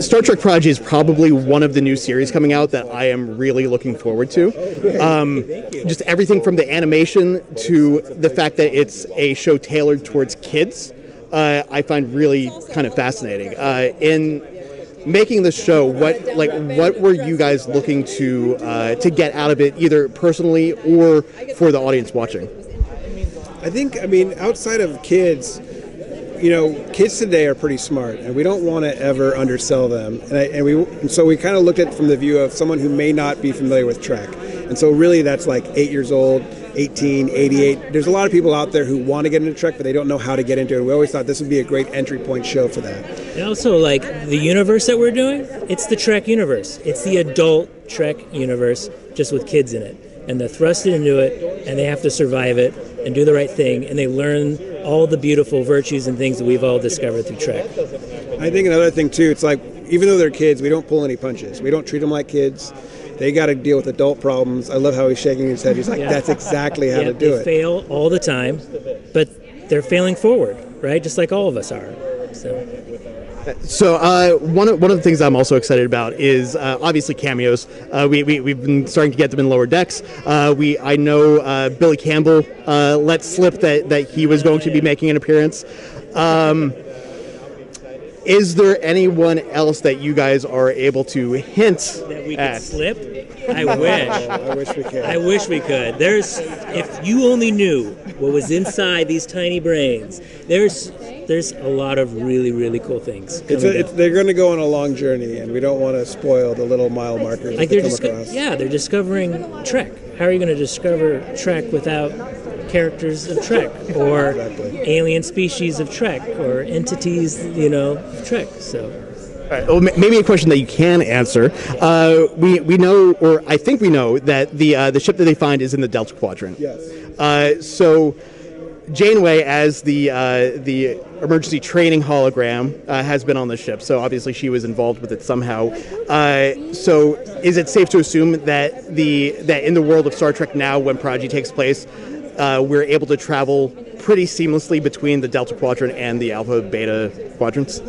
Star Trek Prodigy is probably one of the new series coming out that I am really looking forward to. Um, just everything from the animation to the fact that it's a show tailored towards kids, uh, I find really kind of fascinating. Uh, in making the show, what like what were you guys looking to uh, to get out of it, either personally or for the audience watching? I think, I mean, outside of kids, you know, kids today are pretty smart, and we don't want to ever undersell them. And, I, and we, and so we kind of looked at it from the view of someone who may not be familiar with Trek. And so really, that's like eight years old, 18, 88. There's a lot of people out there who want to get into Trek, but they don't know how to get into it. We always thought this would be a great entry point show for that. And also, like the universe that we're doing, it's the Trek universe. It's the adult Trek universe, just with kids in it. And they're thrusted into it, and they have to survive it and do the right thing, and they learn all the beautiful virtues and things that we've all discovered through Trek. I think another thing too, it's like even though they're kids, we don't pull any punches. We don't treat them like kids. They got to deal with adult problems. I love how he's shaking his head. He's like, Yeah. "That's exactly how yeah, to do they it." fail all the time, but they're failing forward, right? Just like all of us are. So. So uh, one of one of the things I'm also excited about is uh, obviously cameos. Uh, we, we we've been starting to get them in lower decks. Uh, we I know uh, Billy Campbell uh, let slip that that he was going to be making an appearance. Um, is there anyone else that you guys are able to hint that we could at? slip. I wish. I wish we could. I wish we could. There's, if you only knew what was inside these tiny brains. There's, there's a lot of really, really cool things. It's a, it's, they're going to go on a long journey, and we don't want to spoil the little mile markers like that they're come disco- across. yeah, they're discovering Trek. How are you going to discover Trek without characters of Trek or Exactly. alien species of Trek or entities, you know, of Trek? So. All right, well, maybe a question that you can answer. Uh, we we know, or I think we know, that the uh, the ship that they find is in the Delta Quadrant. Yes. Uh, so Janeway, as the uh, the emergency training hologram, uh, has been on the ship. So obviously she was involved with it somehow. Uh, so is it safe to assume that the that in the world of Star Trek now, when Prodigy takes place, uh, we're able to travel pretty seamlessly between the Delta Quadrant and the Alpha Beta quadrants?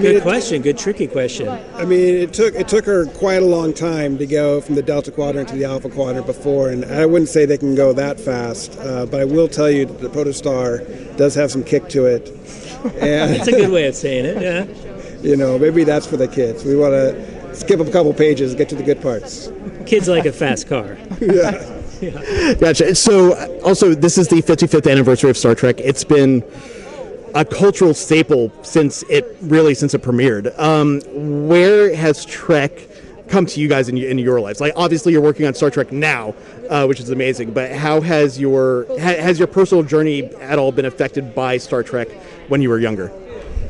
Good question. Good tricky question. I mean, it took it took her quite a long time to go from the Delta Quadrant to the Alpha Quadrant before, and I wouldn't say they can go that fast. Uh, but I will tell you, that the Protostar does have some kick to it, and That's a good way of saying it. Yeah. you know, maybe that's for the kids. We want to skip a couple pages, get to the good parts. Kids like a fast car. Yeah. Gotcha. So, uh, also, this is the 55th anniversary of Star Trek. It's been a cultural staple since it really since it premiered. Um, where has Trek come to you guys in, in your lives? Like, obviously, you're working on Star Trek now, uh, which is amazing. But how has your ha- has your personal journey at all been affected by Star Trek when you were younger?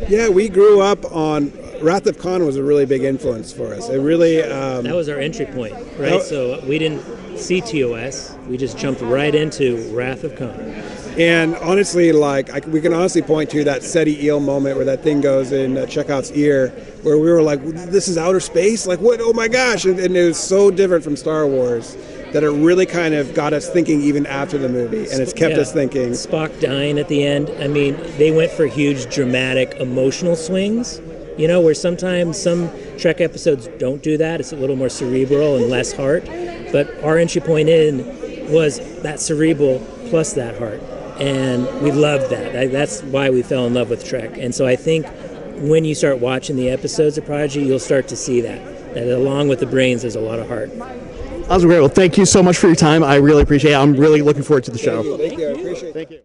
Yeah, we grew up on Wrath of Khan was a really big influence for us. It really. Um, That was our entry point, right? So we didn't see TOS. We just jumped right into Wrath of Khan. And honestly, like I, we can honestly point to that Ceti eel moment where that thing goes in uh, Chekhov's ear, where we were like, "This is outer space! Like what? Oh my gosh!" And, and it was so different from Star Wars that it really kind of got us thinking even after the movie, and it's kept Yeah. us thinking. Spock dying at the end. I mean, they went for huge, dramatic, emotional swings. You know, where sometimes some Trek episodes don't do that. It's a little more cerebral and less heart. But our entry point in was that cerebral plus that heart. And we loved that. That- That's why we fell in love with Trek. And so I think when you start watching the episodes of Prodigy, you'll start to see that. That along with the brains, there's a lot of heart. That was great. Well, thank you so much for your time. I really appreciate it. I'm really looking forward to the show. Thank you. I appreciate. It. Thank you.